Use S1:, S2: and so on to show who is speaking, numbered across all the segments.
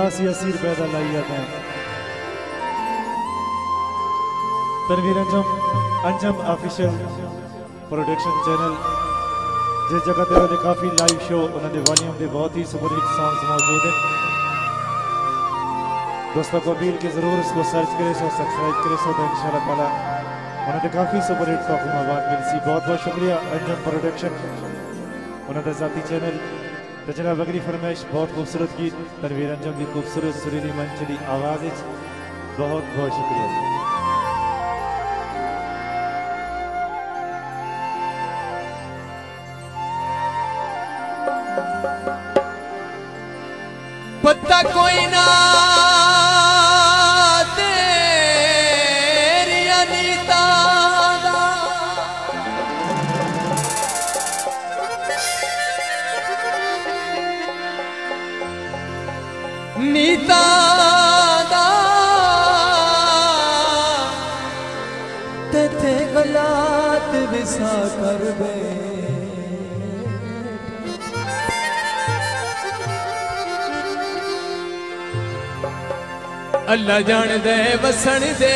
S1: अस्सी अस्सी रुपए का लाइया है Tanveer Anjum Anjum official production channel, जिस जगह पर उन्हें काफ़ी लाइव शो उन्होंने वॉल्यूम के बहुत ही सुपर हिट सॉन्ग्स मौजूद हैं। दोस्तों, को अपील की ज़रूर इसको सर्च करे सो सब्सक्राइब करे सो तो इन शाला उन्होंने काफ़ी सुपर हिट सॉन्ग मवाद मिली बहुत बहुत शुक्रिया अंजम प्रोडक्शन उन्होंने जाती चैनल जनाब अगली फरमाइश बहुत खूबसूरत गीत तनवीर अंजम की खूबसूरत सुरीली मंच की आवाज़ बहुत बहुत शुक्रिया
S2: पता ਨੀਤਾ ਦਾ। ਤੇਥੇ ਗਲਾਤ ਵਿਸਾ ਕਰ ਬੈ ਅੱਲਾ ਜਾਣਦਾ ਵਸਣ ਦੇ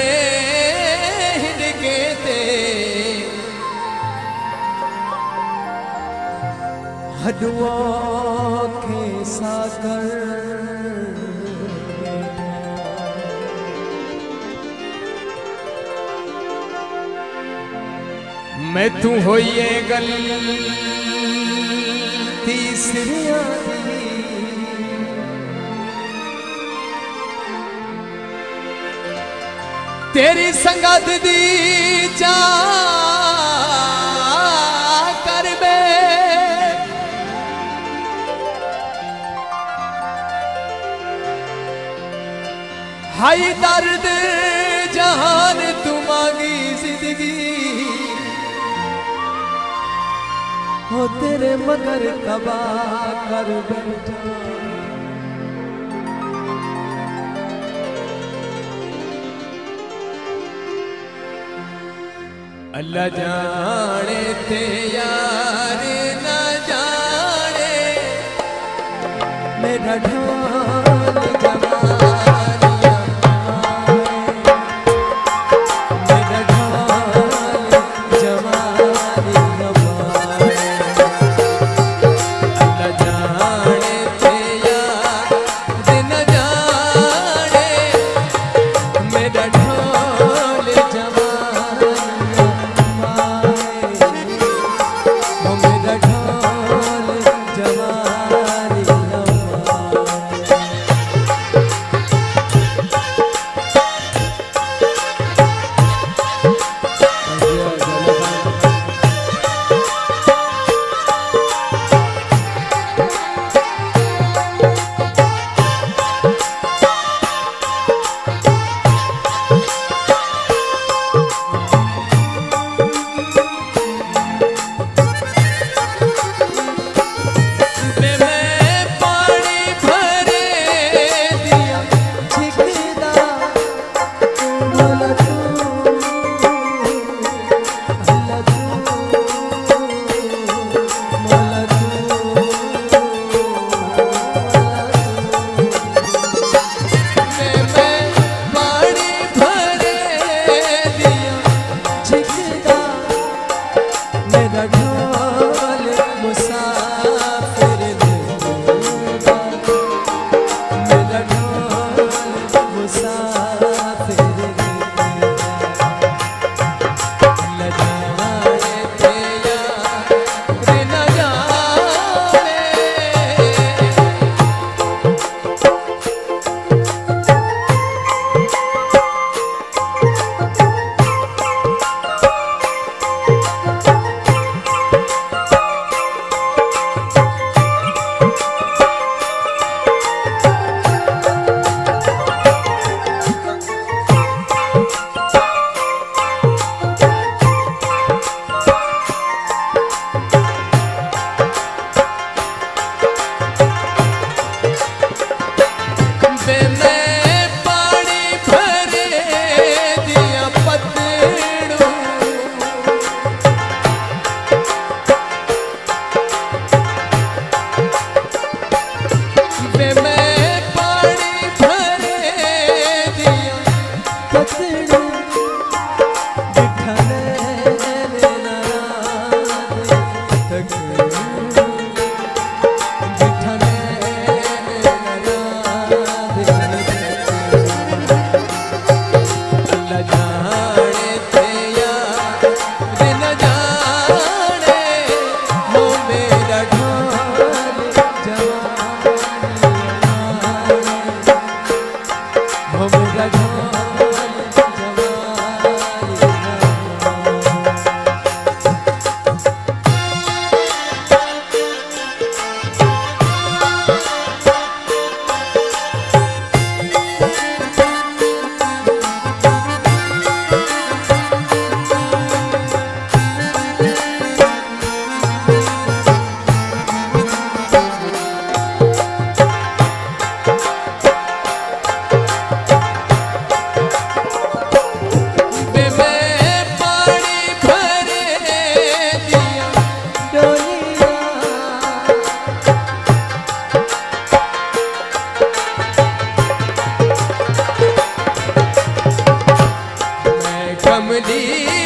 S2: ਹਿੰਦਕੇ ਤੇ ਹਦਵਾ ਕੇ ਸਾਕਰ मैथू होइए गल तीसरिया तेरी संगत दी जा कर हाई दर्द जहान तुमागी ज़िंदगी। हो तेरे मगर कबा कर बैठा। अल्लाह जाने ते यार न जाने। मेरा Remember दा।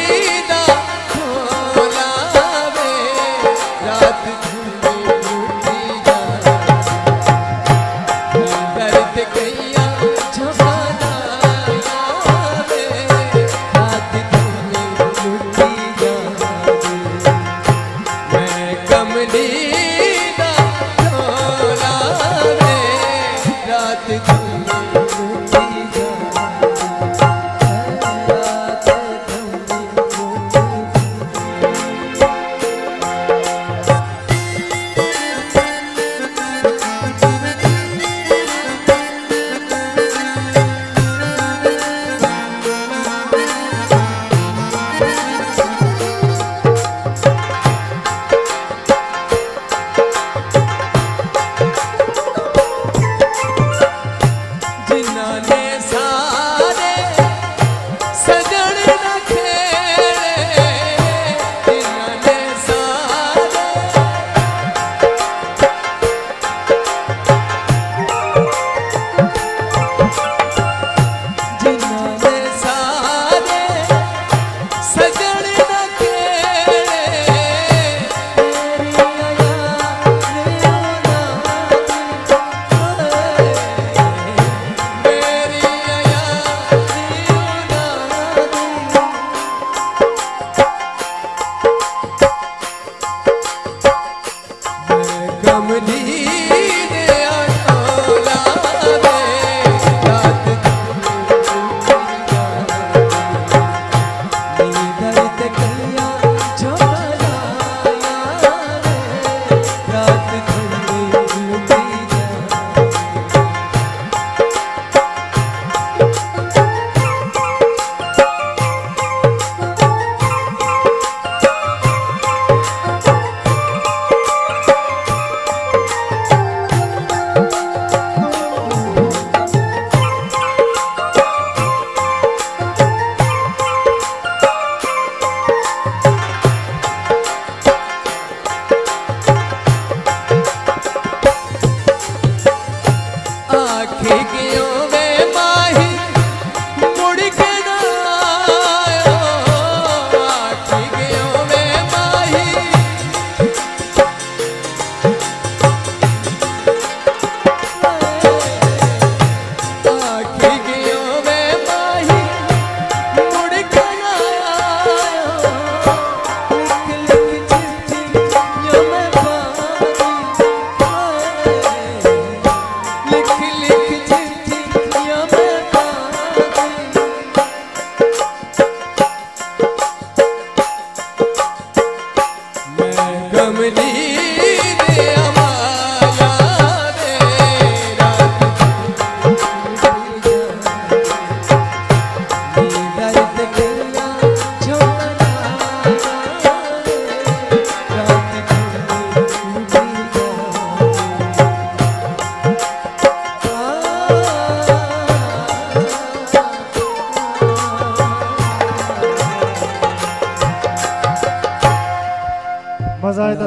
S1: Swami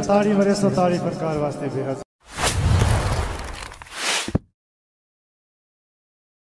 S1: 47 ਵਰੇ 47 ਪ੍ਰਕਾਰ ਵਾਸਤੇ ਬੇਹੱਦ